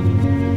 Bye.